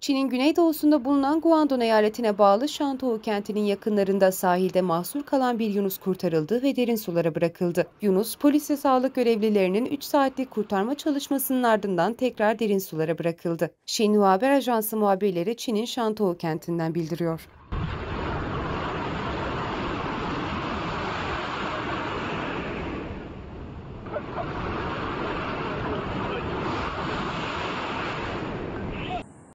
Çin'in güneydoğusunda bulunan Guangdong eyaletine bağlı Shantou kentinin yakınlarında sahilde mahsur kalan bir Yunus kurtarıldı ve derin sulara bırakıldı. Yunus, polis ve sağlık görevlilerinin 3 saatlik kurtarma çalışmasının ardından tekrar derin sulara bırakıldı. Xinhua Haber Ajansı muhabirleri Çin'in Shantou kentinden bildiriyor.